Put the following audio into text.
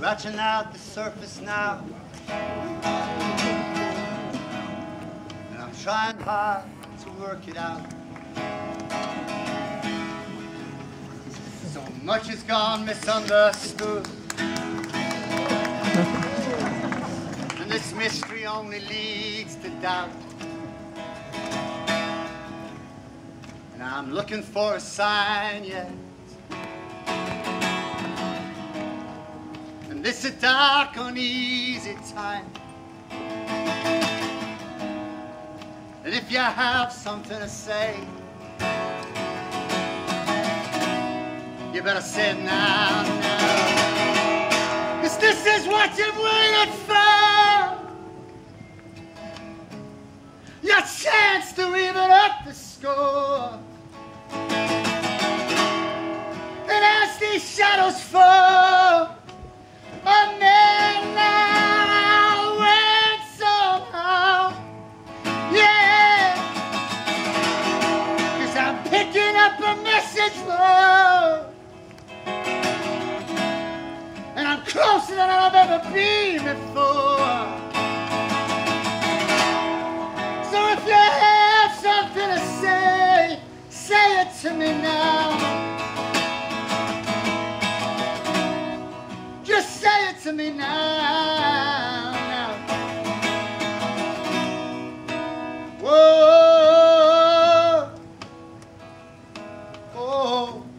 scratching out the surface now. And I'm trying hard to work it out. So much has gone misunderstood. and this mystery only leads to doubt. And I'm looking for a sign yet. And it's a dark, uneasy time. And if you have something to say, you better say it now. Cause this is what you've waited for. Your chance to even up the score. And as these shadows fall, The message for. And I'm closer than I've ever been before. So if you have something to say, say it to me now. Just say it to me now. Oh.